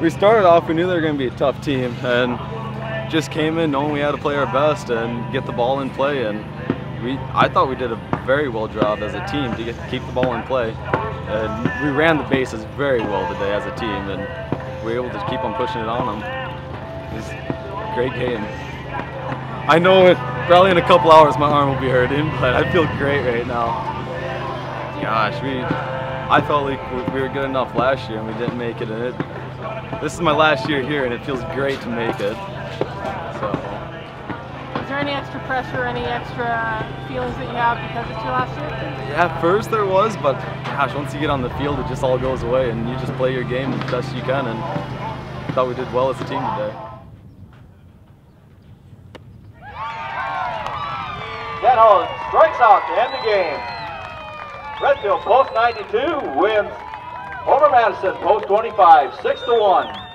we started off, we knew they were going to be a tough team, and just came in knowing we had to play our best and get the ball in play. And we, I thought we did a very well job as a team to get, keep the ball in play. And we ran the bases very well today as a team, and we were able to keep on pushing it on them. It was a great game. I know it, probably in a couple hours my arm will be hurting, but I feel great right now. Gosh, we, I felt like we were good enough last year and we didn't make it. And it, this is my last year here, and it feels great to make it. So. Is there any extra pressure, any extra uh, feelings that you have because it's your last year? Yeah, at first there was, but gosh, once you get on the field, it just all goes away, and you just play your game as best you can. And I thought we did well as a team today. Ken Holland strikes out to end the game. Redfield post 92 wins over Madison post 25, 6 to 1.